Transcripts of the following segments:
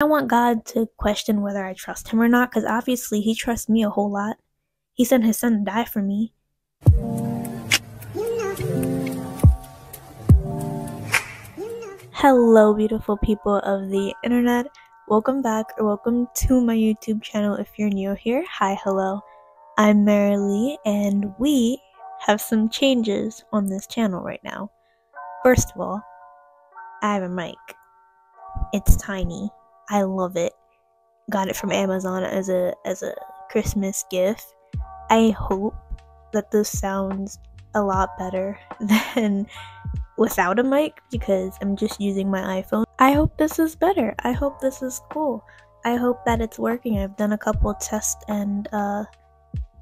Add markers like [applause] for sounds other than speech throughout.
I want God to question whether I trust him or not because obviously he trusts me a whole lot. He sent his son to die for me. Hello, beautiful people of the internet. Welcome back or welcome to my YouTube channel if you're new here. Hi, hello. I'm Marielee and we have some changes on this channel right now. First of all, I have a mic. It's tiny. I love it. Got it from Amazon as a as a Christmas gift. I hope that this sounds a lot better [laughs] than without a mic because I'm just using my iPhone. I hope this is better. I hope this is cool. I hope that it's working. I've done a couple tests and uh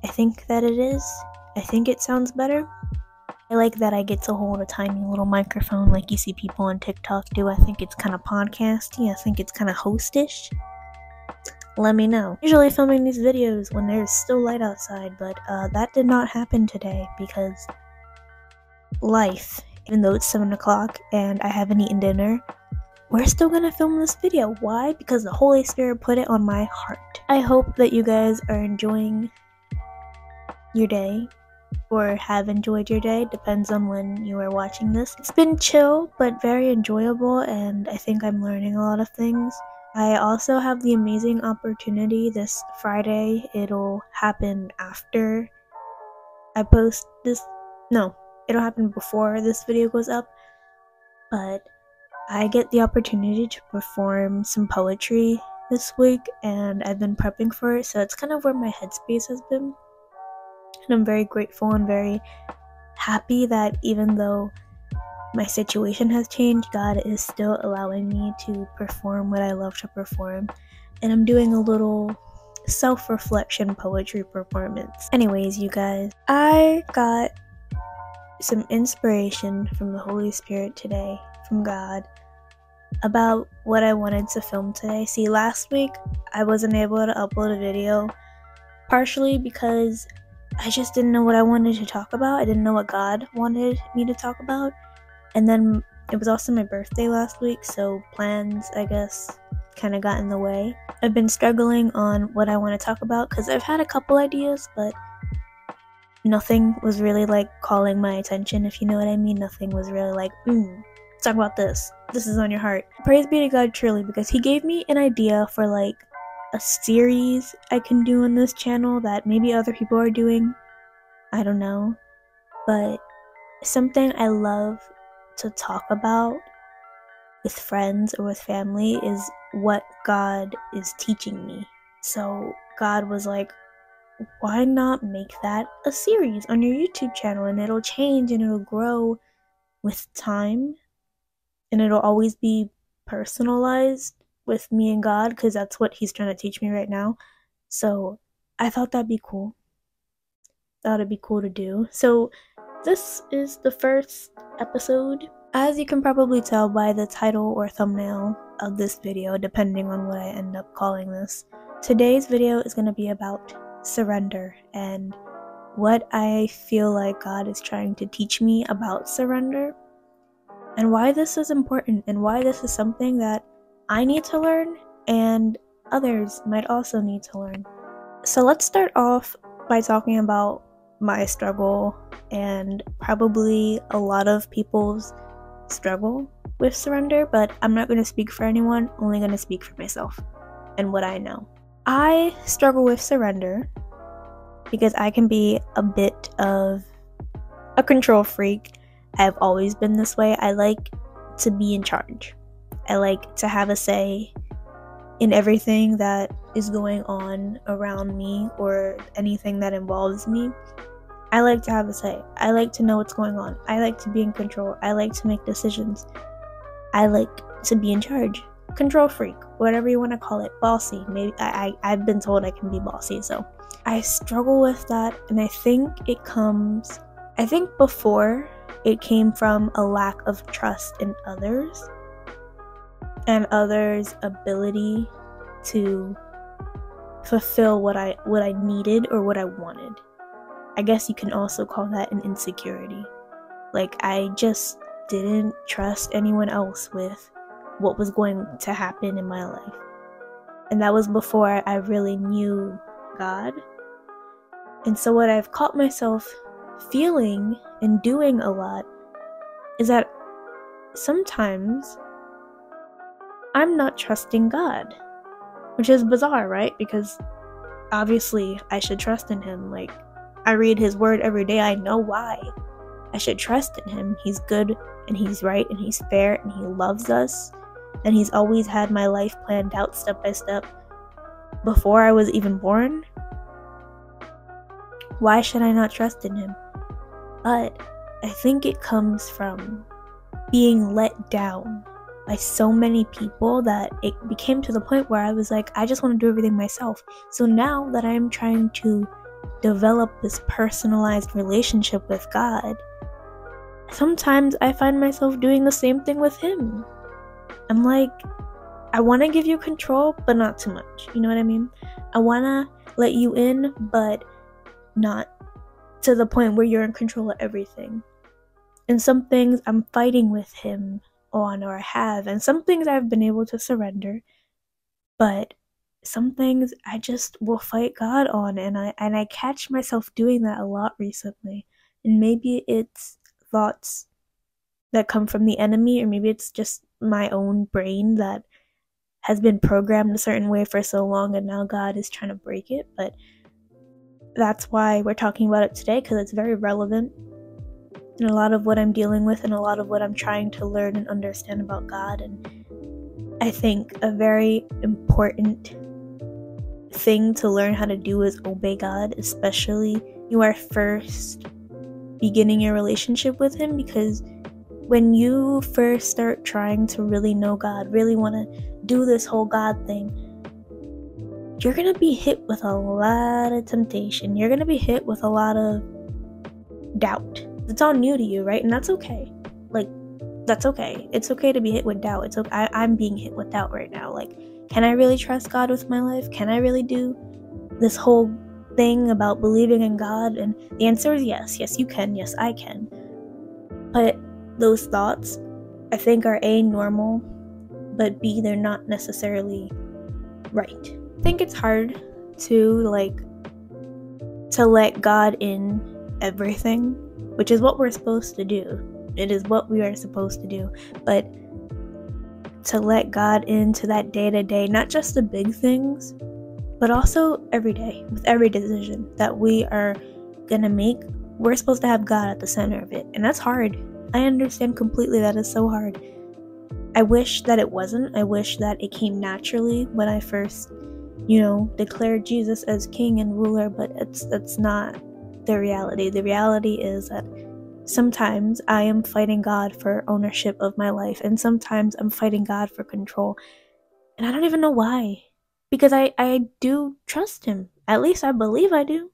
I think that it is. I think it sounds better. I like that I get to hold a tiny little microphone like you see people on TikTok do. I think it's kind of podcasty. I think it's kind of hostish. Let me know. Usually filming these videos when there's still light outside, but uh, that did not happen today because life, even though it's 7 o'clock and I haven't eaten dinner, we're still gonna film this video. Why? Because the Holy Spirit put it on my heart. I hope that you guys are enjoying your day or have enjoyed your day, depends on when you are watching this. It's been chill but very enjoyable, and I think I'm learning a lot of things. I also have the amazing opportunity this Friday. It'll happen after I post this. No, it'll happen before this video goes up. But I get the opportunity to perform some poetry this week, and I've been prepping for it, so it's kind of where my headspace has been. And I'm very grateful and very happy that even though my situation has changed, God is still allowing me to perform what I love to perform. And I'm doing a little self reflection poetry performance. Anyways, you guys, I got some inspiration from the Holy Spirit today, from God, about what I wanted to film today. See, last week I wasn't able to upload a video, partially because I just didn't know what I wanted to talk about. I didn't know what God wanted me to talk about. And then it was also my birthday last week, so plans, I guess, kind of got in the way. I've been struggling on what I want to talk about because I've had a couple ideas, but nothing was really like calling my attention, if you know what I mean. Nothing was really like, hmm, talk about this. This is on your heart. Praise be to God truly because He gave me an idea for like a series I can do on this channel that maybe other people are doing. I don't know. But something I love to talk about with friends or with family is what God is teaching me. So God was like, why not make that a series on your YouTube channel and it'll change and it'll grow with time and it'll always be personalized with me and God because that's what He's trying to teach me right now. So I thought that'd be cool. Thought it'd be cool to do. So this is the first episode. As you can probably tell by the title or thumbnail of this video, depending on what I end up calling this, today's video is going to be about surrender and what I feel like God is trying to teach me about surrender and why this is important and why this is something that I need to learn and others might also need to learn. So let's start off by talking about my struggle and probably a lot of people's struggle with surrender, but I'm not going to speak for anyone, only going to speak for myself and what I know. I struggle with surrender because I can be a bit of a control freak. I've always been this way. I like to be in charge. I like to have a say in everything that is going on around me or anything that involves me. I like to have a say. I like to know what's going on. I like to be in control. I like to make decisions. I like to be in charge. Control freak, whatever you want to call it. Bossy. Maybe I, I I've been told I can be bossy, so I struggle with that and I think it comes I think before it came from a lack of trust in others and others' ability to fulfill what I what I needed or what I wanted. I guess you can also call that an insecurity. Like I just didn't trust anyone else with what was going to happen in my life. And that was before I really knew God. And so, what I've caught myself feeling and doing a lot is that sometimes I'm not trusting God, which is bizarre, right? Because obviously I should trust in Him. Like, I read His Word every day, I know why. I should trust in Him. He's good and He's right and He's fair and He loves us. And He's always had my life planned out step by step before I was even born. Why should I not trust in Him? But I think it comes from being let down by so many people that it became to the point where I was like, I just want to do everything myself. So now that I'm trying to develop this personalized relationship with God, sometimes I find myself doing the same thing with Him. I'm like, I want to give you control, but not too much. You know what I mean? I want to let you in, but not to the point where you're in control of everything. And some things I'm fighting with him on or have, and some things I've been able to surrender, but some things I just will fight God on and I and I catch myself doing that a lot recently. And maybe it's thoughts that come from the enemy or maybe it's just my own brain that has been programmed a certain way for so long and now God is trying to break it, but that's why we're talking about it today because it's very relevant and a lot of what I'm dealing with and a lot of what I'm trying to learn and understand about God. And I think a very important thing to learn how to do is obey God, especially you are first beginning your relationship with Him because when you first start trying to really know God, really want to do this whole God thing, you're going to be hit with a lot of temptation. You're going to be hit with a lot of doubt it's all new to you, right? And that's okay. Like, that's okay. It's okay to be hit with doubt. It's okay. I, I'm being hit with doubt right now. Like, can I really trust God with my life? Can I really do this whole thing about believing in God? And the answer is yes. Yes, you can. Yes, I can. But those thoughts, I think, are A, normal, but B, they're not necessarily right. I think it's hard to, like, to let God in everything which is what we're supposed to do. It is what we are supposed to do. But to let God into that day to day, not just the big things, but also every day, with every decision that we are gonna make, we're supposed to have God at the center of it. And that's hard. I understand completely that is so hard. I wish that it wasn't. I wish that it came naturally when I first, you know, declared Jesus as king and ruler, but it's that's not the reality. The reality is that sometimes I am fighting God for ownership of my life, and sometimes I'm fighting God for control. And I don't even know why. Because I, I do trust Him. At least I believe I do.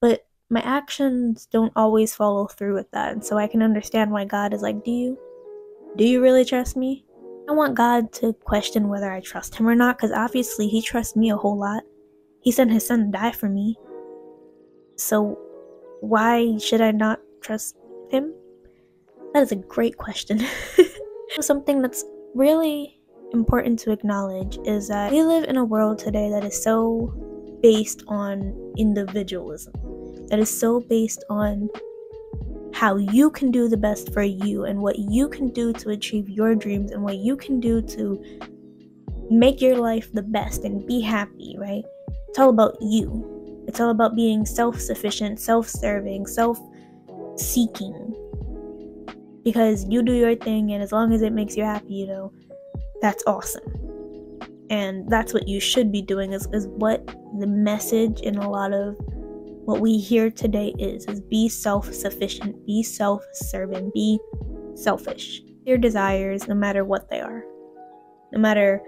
But my actions don't always follow through with that. And so I can understand why God is like, Do you? Do you really trust me? I want God to question whether I trust Him or not, because obviously He trusts me a whole lot. He sent His Son to die for me. So why should I not trust him? That is a great question. [laughs] Something that's really important to acknowledge is that we live in a world today that is so based on individualism, that is so based on how you can do the best for you and what you can do to achieve your dreams and what you can do to make your life the best and be happy, right? It's all about you. It's all about being self sufficient, self serving, self seeking. Because you do your thing, and as long as it makes you happy, you know, that's awesome. And that's what you should be doing, is, is what the message in a lot of what we hear today is is be self-sufficient be self-serving be selfish your desires no matter what they are no matter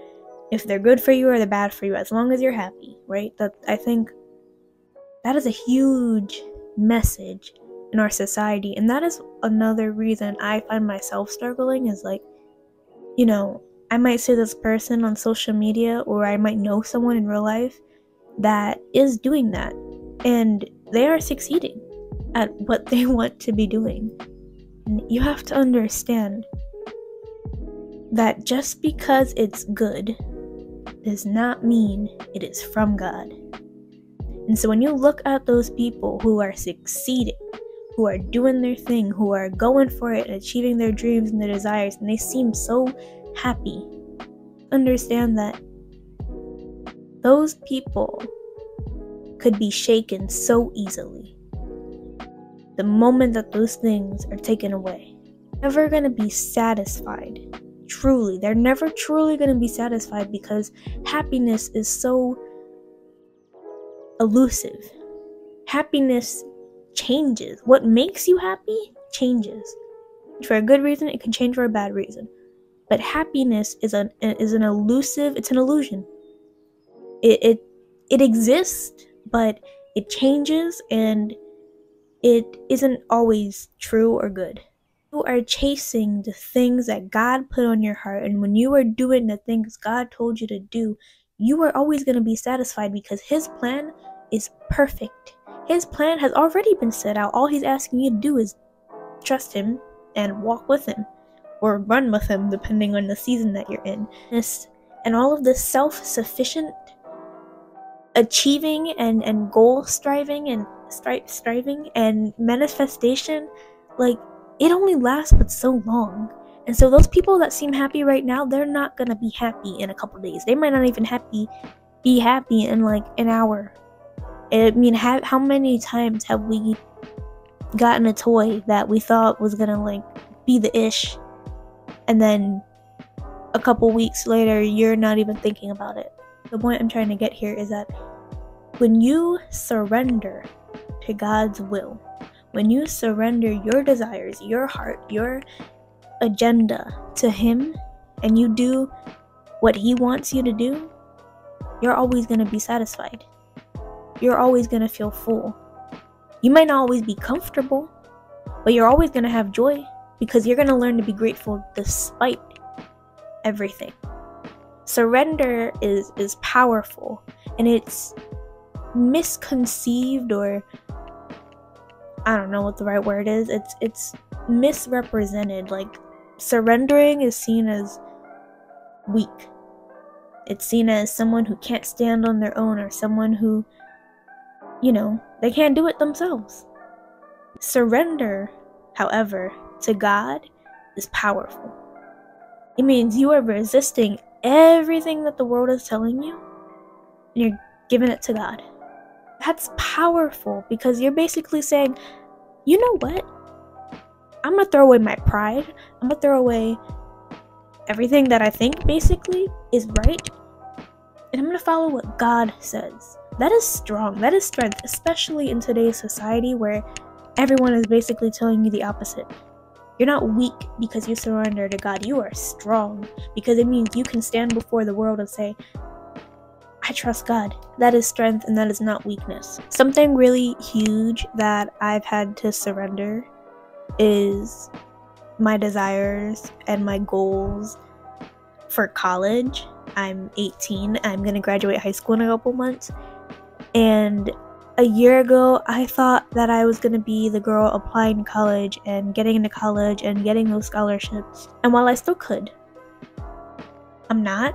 if they're good for you or they're bad for you as long as you're happy right that i think that is a huge message in our society. And that is another reason I find myself struggling is like, you know, I might see this person on social media or I might know someone in real life that is doing that. And they are succeeding at what [laughs] they want to be doing. And you have to understand that just because it's good does not mean it is from God. And so when you look at those people who are succeeding, who are doing their thing, who are going for it achieving their dreams and their desires, and they seem so happy, understand that those people could be shaken so easily. The moment that those things are taken away, never to be satisfied. Truly, they're never truly to be satisfied because happiness is so elusive. Happiness changes. What makes you happy changes. For a good reason, it can change for a bad reason. But happiness is an is an elusive. It's an illusion. It it it exists, but it changes and it isn't always true or good. You are chasing the things that God put on your heart, and when you are doing the things God told you to do, you are always going to be satisfied because His plan is perfect. His plan has already been set out. All He's asking you to do is trust Him and walk with Him or run with Him, depending on the season that you're in. This, and all of this self sufficient achieving and, and goal striving and stri- striving and manifestation, like, it only lasts but so long. And so those people that seem happy right now, they're not gonna be happy in a couple days. They might not even happy be happy in like an hour I mean, how, how many times have we gotten a toy that we thought was gonna like be the ish, and then a couple weeks later, you're not even thinking about it? The point I'm trying to get here is that when you surrender to God's will, when you surrender your desires, your heart, your agenda to Him, and you do what He wants you to do, you're always going to be satisfied you're always going to feel full. You might not always be comfortable, but you're always going to have joy because you're going to learn to be grateful despite everything. Surrender is is powerful and it's misconceived or I don't know what the right word is. It's it's misrepresented. Like surrendering is seen as weak. It's seen as someone who can't stand on their own or someone who you know, they can't do it themselves. Surrender, however, to God is powerful. It means you are resisting everything that the world is telling you and you're giving it to God. That's powerful because you're basically saying, you know what? I'm gonna throw away my pride. I'm gonna throw away everything that I think basically is right. And I'm gonna follow what God says that is strong. That is strength, especially in today's society where everyone is basically telling you the opposite. You're not weak because you surrender to God. You are strong because it means you can stand before the world and say, I trust God. That is strength and that is not weakness. Something really huge that I've had to surrender is my desires and my goals for college. I'm 18. I'm going to graduate high school in a couple months. And a year ago, I thought that I was going to be the girl applying to college and getting into college and getting those scholarships. And while I still could, I'm not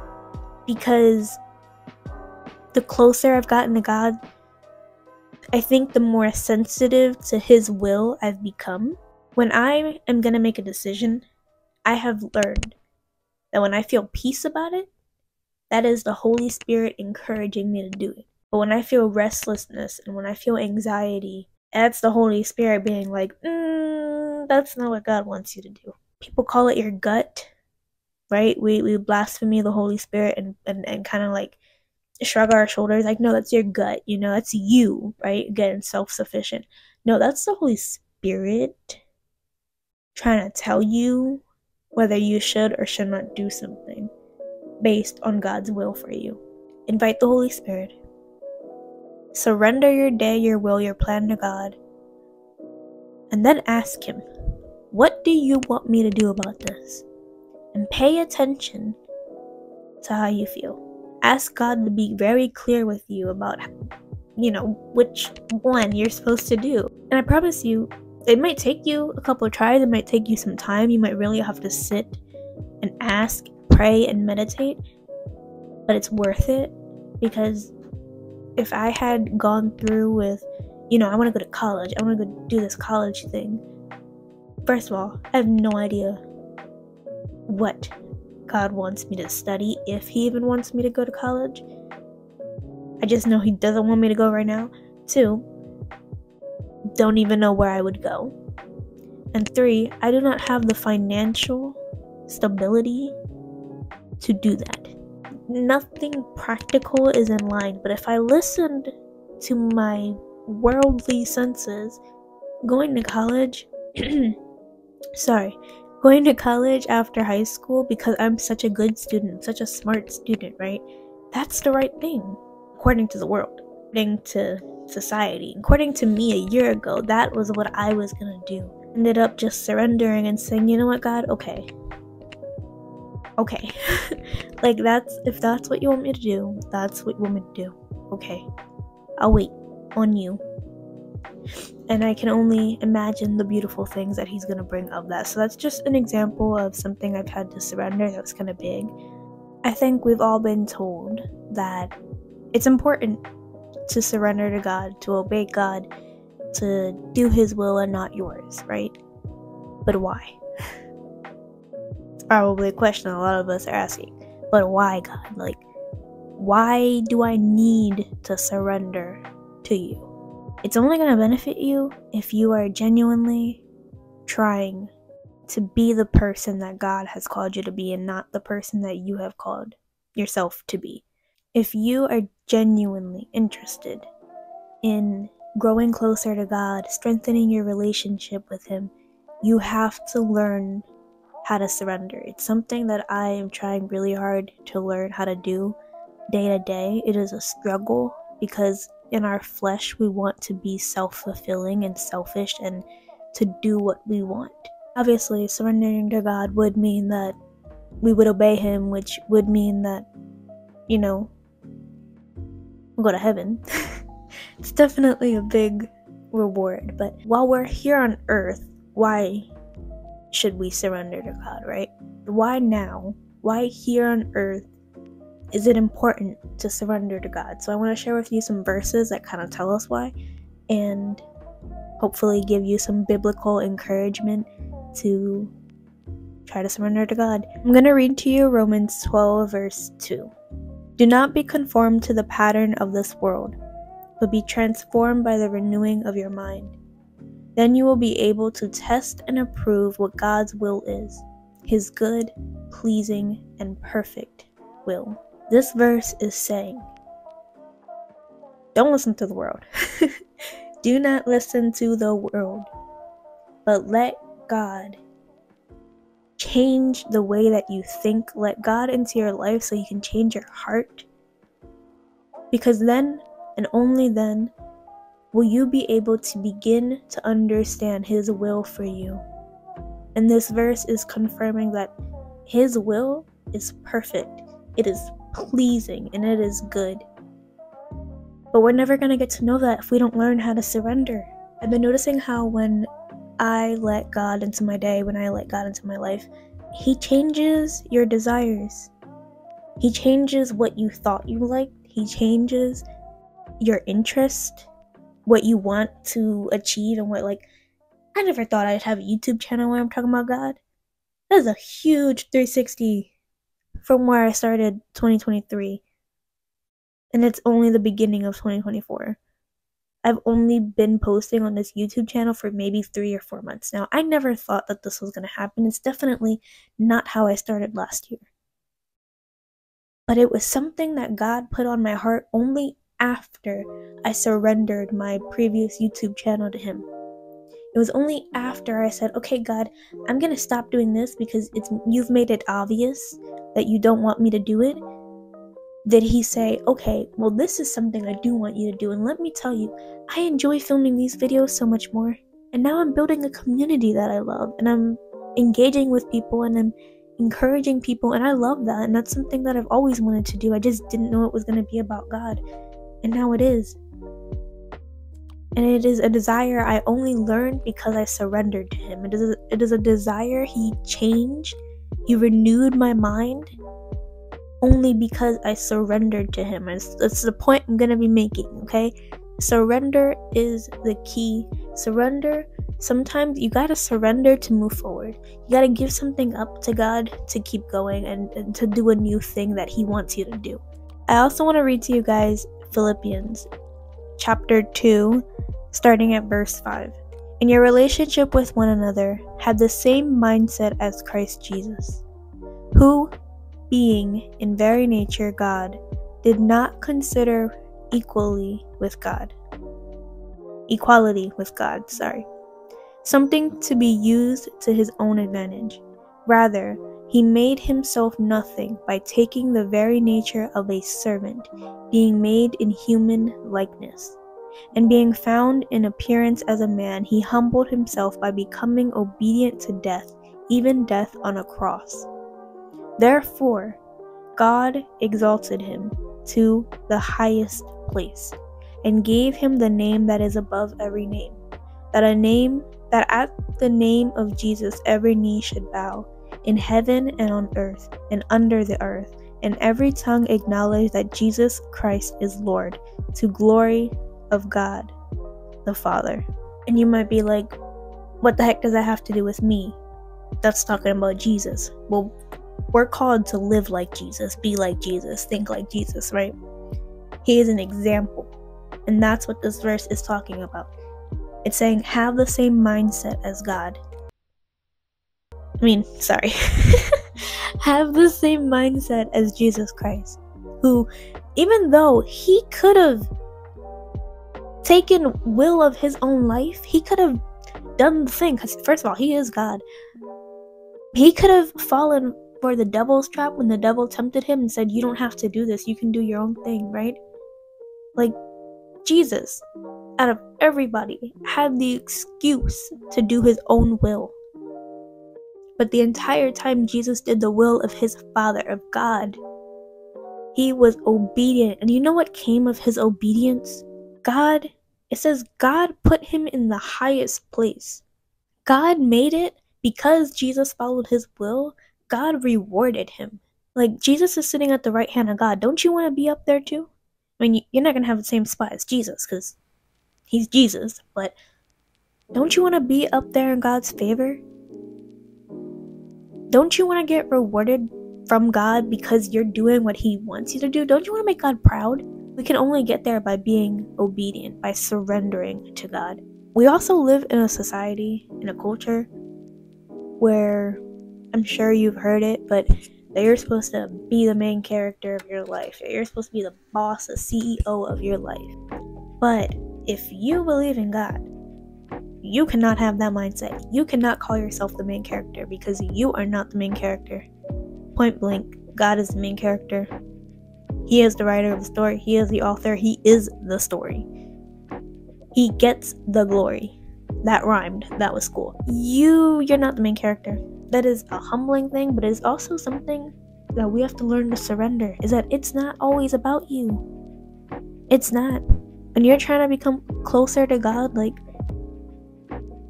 because the closer I've gotten to God, I think the more sensitive to His will I've become. When I am going to make a decision, I have learned that when I feel peace about it, that is the Holy Spirit encouraging me to do it. But when I feel restlessness and when I feel anxiety, that's the Holy Spirit being like, mm, that's not what God wants you to do. People call it your gut, right? We we blaspheme the Holy Spirit and, and, and kind of like shrug our shoulders, like, no, that's your gut, you know, that's you, right? Again, self sufficient. No, that's the Holy Spirit trying to tell you whether you should or should not do something based on God's will for you. Invite the Holy Spirit Surrender your day, your will, your plan to God. And then ask Him, What do you want me to do about this? And pay attention to how you feel. Ask God to be very clear with you about, you know, which one you're supposed to do. And I promise you, it might take you a couple of tries, it might take you some time. You might really have to sit and ask, pray, and meditate. but it's worth it because if I had gone through with, you know, I want to go to college, I want to go do this college thing. First of all, I have no idea what God wants me to study, if He even wants me to go to college. I just know He doesn't want me to go right now. Two, don't even know where I would go. And three, I do not have the financial stability to do that. Nothing practical is in line, but if I listened to my worldly senses, going to college, [clears throat] sorry, going to college after high school because I'm such a good student, such a smart student, right? That's the right thing, according to the world, according to society. According to me a year ago, that was what I was gonna do. Ended up just surrendering and saying, you know what, God, okay. Okay. [laughs] like, that's, if that's what you want me to do, that's what you want me to do. Okay. I'll wait on you. And I can only imagine the beautiful things that he's gonna bring of that. So that's just an example of something I've had to surrender that was kind of big. I think we've all been told that it's important to surrender to God, to obey God, to do His will and not yours, right? But why? Probably a question a lot of us are asking. But why, God? Like, why do I need to surrender to you? It's only going to benefit you if you are genuinely trying to be the person that God has called you to be and not the person that you have called yourself to be. If you are genuinely interested in growing closer to God, strengthening your relationship with Him, you have to learn how to surrender. It's something that I am trying really hard to learn how to do day to day. It is a struggle because in our flesh, we want to be self fulfilling and selfish and to do what we want. Obviously, surrendering to God would mean that we would obey Him, which would mean that, you know, we go to heaven. [laughs] it's definitely a big reward. But while we're here on earth, why should we surrender to God, right? Why now? Why here on earth is it important to surrender to God? So I want to share with you some verses that kind of tell us why and hopefully give you some biblical encouragement to try to surrender to God. I'm going to read to you Romans 12, verse 2. Do not be conformed to the pattern of this world, but be transformed by the renewing of your mind. Then you will be able to test and approve what God's will is, his good, pleasing, and perfect will. This verse is saying, don't listen to the world. [laughs] Do not listen to the world, but let God change the way that you think. Let God into your life so you can change your heart. Because then, and only then, will you be able to begin to understand His will for you. And this verse is confirming that His will is perfect, it is pleasing, and it is good. But we're never going to get to know that if we don't learn how to surrender. I've been noticing how when I let God into my day, when I let God into my life, He changes your desires. He changes what you thought you liked. He changes your interest, what you want to achieve, and what, like, I never thought I'd have a YouTube channel where I'm talking about God. That is a huge 360 from where I started 2023. And it's only the beginning of 2024. I've only been posting on this YouTube channel for maybe three or four months now. I never thought that this was going to happen. It's definitely not how I started last year. But it was something that God put on my heart only after I surrendered my previous YouTube channel to Him. It was only after I said, "Okay, God, I'm going to stop doing this because it's you've made it obvious that you don't want me to do it." did he say, okay, well, this is something I do want you to do, and let me tell you, I enjoy filming these videos so much more. And now I'm building a community that I love, and I'm engaging with people, and I'm encouraging people, and I love that. And that's something that I've always wanted to do. I just didn't know it was going to be about God, and now it is. And it is a desire I only learned because I surrendered to Him. It is a, it is a desire He changed, He renewed my mind, only because I surrendered to Him. That's the point I'm going to be making, okay? Surrender is the key. Surrender, sometimes you got to surrender to move forward. You got to give something up to God to keep going and, and to do a new thing that He wants you to do. I also want to read to you guys Philippians chapter 2, starting at verse 5. In your relationship with one another, have the same mindset as Christ Jesus, who, being in very nature God, did not consider equally with God. Equality with God, sorry. Something to be used to his own advantage. Rather, he made himself nothing by taking the very nature of a servant, being made in human likeness. And being found in appearance as a man, he humbled himself by becoming obedient to death, even death on a cross. Therefore, God exalted him to the highest place and gave him the name that is above every name, that a name that at the name of Jesus every knee should bow, in heaven and on earth and under the earth, and every tongue acknowledge that Jesus Christ is Lord, to glory of God the Father. And you might be like, what the heck does that have to do with me? That's talking about Jesus. Well, we're called to live like Jesus, be like Jesus, think like Jesus, right? He is an example. And that's what this verse is talking about. It's saying, have the same mindset as God. I mean, sorry. [laughs] have the same mindset as Jesus Christ, who, even though he could have taken will of his own life, he could have done the thing, because first of all, he is God. He could have fallen for the devil's trap when the devil tempted him and said, You don't have to do this, you can do your own thing, right? Like, Jesus, out of everybody, had the excuse to do his own will. But the entire time Jesus did the will of his Father, of God, he was obedient. And you know what came of his obedience? God, it says God put him in the highest place. God made it because Jesus followed his will God rewarded him. Like, Jesus is sitting at the right hand of God. Don't you want to be up there too? I mean, you're not going to have the same spot as Jesus because he's Jesus, but don't you want to be up there in God's favor? Don't you want to get rewarded from God because you're doing what He wants you to do? Don't you want to make God proud? We can only get there by being obedient, by surrendering to God. We also live in a society, in a culture, where I'm sure you've heard it, but that you're supposed to be the main character of your life. You're supposed to be the boss, the CEO of your life. But if you believe in God, you cannot have that mindset. You cannot call yourself the main character because you are not the main character. Point blank, God is the main character. He is the writer of the story, He is the author, He is the story. He gets the glory. That rhymed. That was cool. You, you're not the main character that is a humbling thing, but it's also something that we have to learn to surrender. Is that it's not always about you. It's not. When you're trying to become closer to God, like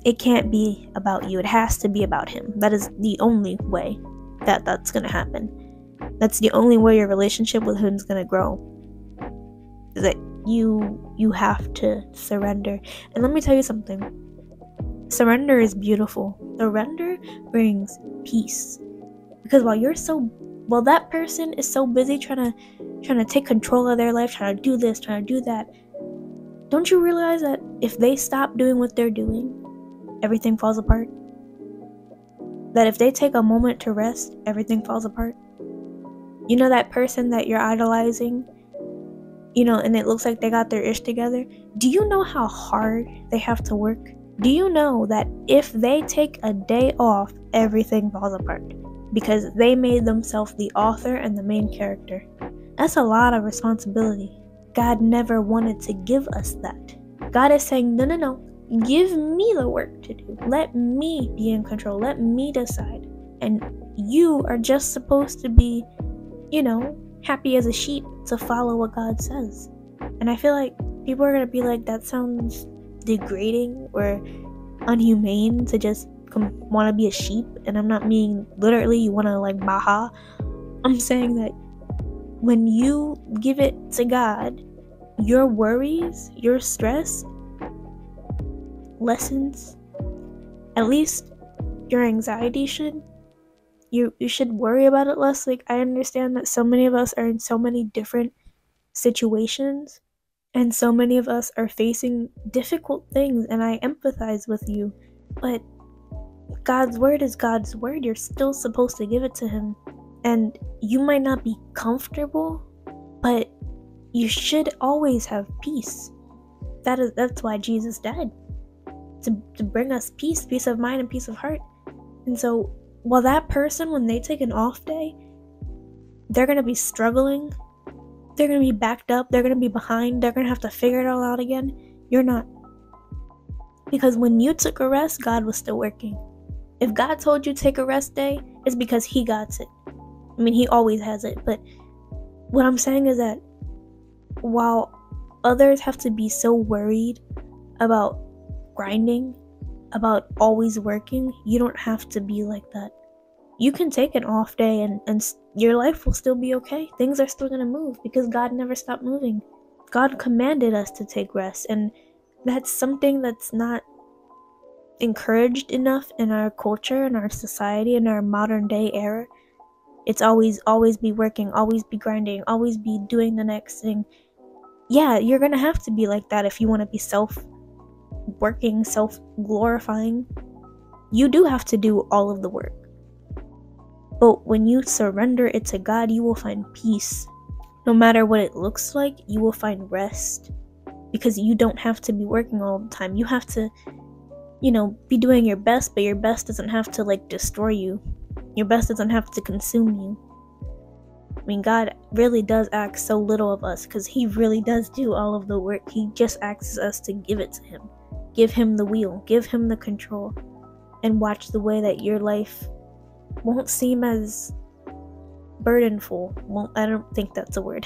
it can't be about you. It has to be about Him. That is the only way that that's gonna happen. That's the only way your relationship with Him is gonna grow. Is that you you have to surrender. And let me tell you something Surrender is beautiful. Surrender brings peace. Because while you're so while that person is so busy trying to trying to take control of their life, trying to do this, trying to do that, don't you realize that if they stop doing what they're doing, everything falls apart? That if they take a moment to rest, everything falls apart? You know that person that you're idolizing, you know, and it looks like they got their ish together? Do you know how hard they have to work? Do you know that if they take a day off, everything falls apart? Because they made themselves the author and the main character. That's a lot of responsibility. God never wanted to give us that. God is saying, no, no, no. Give me the work to do. Let me be in control. Let me decide. And you are just supposed to be, you know, happy as a sheep to follow what God says. And I feel like people are going to be like, that sounds degrading or unhumane to just com- want to be a sheep and i'm not meaning literally you want to like baha i'm saying that when you give it to God, your worries, your stress lessens. At least your anxiety should. You you should worry about it less. Like I understand that so many of us are in so many different situations and so many of us are facing difficult things and I empathize with you. But God's word is God's word. You're still supposed to give it to him. And you might not be comfortable, but you should always have peace. That is that's why Jesus died. To, to bring us peace, peace of mind and peace of heart. And so while that person when they take an off day, they're gonna be struggling, they're gonna be backed up, they're gonna be behind, they're gonna have to figure it all out again. You're not. Because when you took a rest, God was still working. If God told you take a rest day, it's because He got it. I mean, He always has it. But what I'm saying is that while others have to be so worried about grinding, about always working, you don't have to be like that. You can take an off day and, and your life will still be okay. Things are still going to move because God never stopped moving. God commanded us to take rest, and that's something that's not encouraged enough in our culture in our society in our modern day era it's always always be working always be grinding always be doing the next thing yeah you're gonna have to be like that if you want to be self working self glorifying you do have to do all of the work but when you surrender it to god you will find peace no matter what it looks like you will find rest because you don't have to be working all the time you have to you know, be doing your best, but your best doesn't have to like destroy you. Your best doesn't have to consume you. I mean, God really does ask so little of us because He really does do all of the work. He just asks us to give it to Him. Give Him the wheel, give Him the control, and watch the way that your life won't seem as burdenful. Well, I don't think that's a word.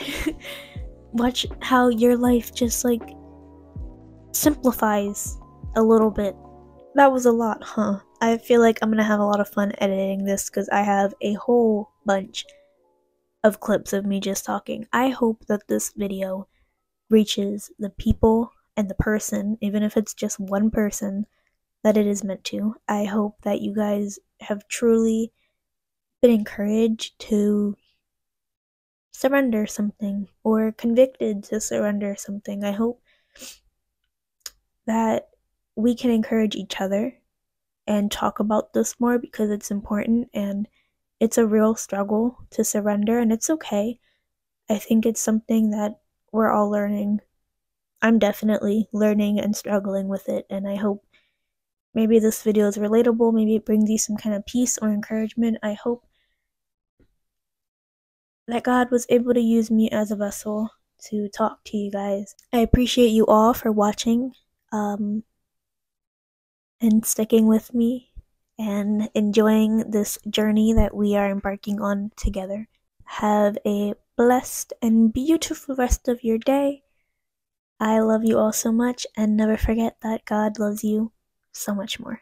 [laughs] watch how your life just like simplifies a little bit that was a lot, huh? I feel like I'm gonna have a lot of fun editing this because I have a whole bunch of clips of me just talking. I hope that this video reaches the people and the person, even if it's just one person that it is meant to. I hope that you guys have truly been encouraged to surrender something or convicted to surrender something. I hope that we can encourage each other and talk about this more because it's important and it's a real struggle to surrender and it's okay. I think it's something that we're all learning. I'm definitely learning and struggling with it and I hope maybe this video is relatable, maybe it brings you some kind of peace or encouragement. I hope that God was able to use me as a vessel to talk to you guys. I appreciate you all for watching. Um, and sticking with me and enjoying this journey that we are embarking on together. Have a blessed and beautiful rest of your day. I love you all so much, and never forget that God loves you so much more.